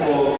어,